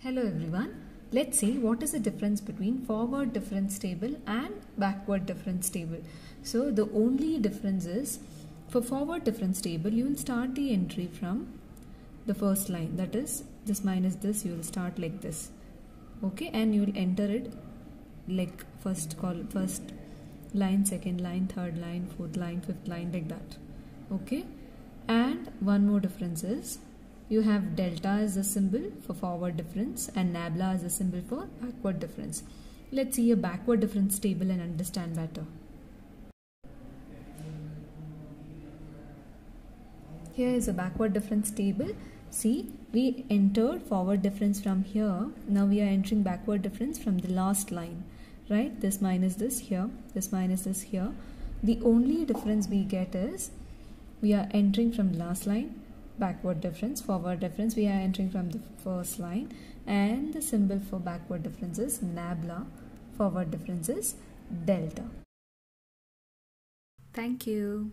Hello everyone. Let's see what is the difference between forward difference table and backward difference table. So the only difference is for forward difference table you will start the entry from the first line. That is this minus this you will start like this. Okay? And you will enter it like first call first line second line third line fourth line fifth line like that. Okay and one more difference is you have delta as a symbol for forward difference and nabla as a symbol for backward difference. Let's see a backward difference table and understand better. Here is a backward difference table. See we entered forward difference from here. Now we are entering backward difference from the last line right? This minus this here this minus this here. The only difference we get is we are entering from last line backward difference forward difference we are entering from the first line and the symbol for backward difference is nabla forward difference is delta. Thank you